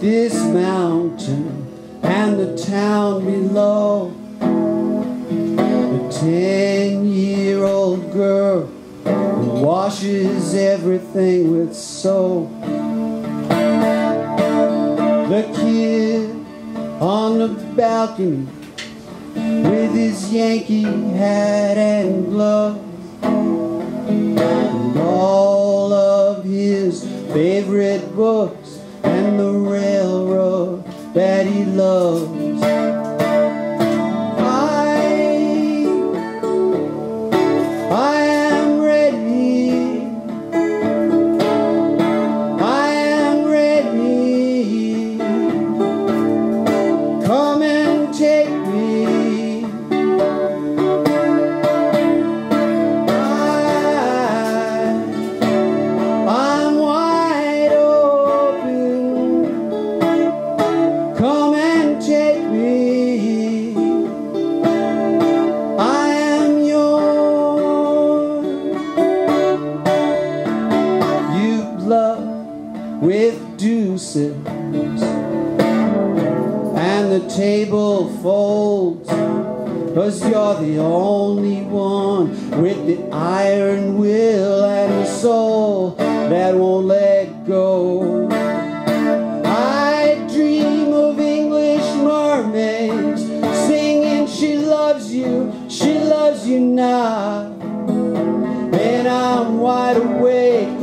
this mountain and the town below. The ten-year-old girl who washes everything with soap. The kid on the balcony with his Yankee hat and gloves and all of his favorite books the table folds. Cause you're the only one with the iron will and the soul that won't let go. I dream of English mermaids singing she loves you, she loves you now. And I'm wide awake